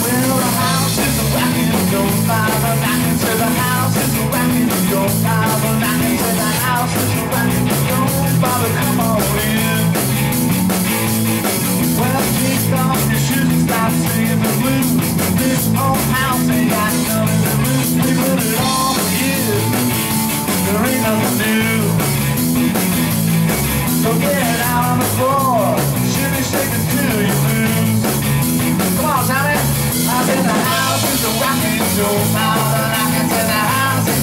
When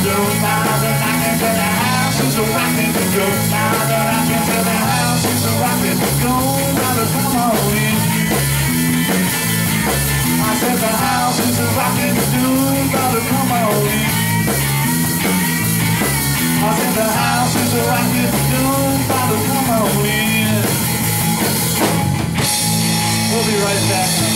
I can tell the house is a go. I can tell the house is a go. Come on in. I said the house is a come on in. I said the house is a come on in. We'll be right back.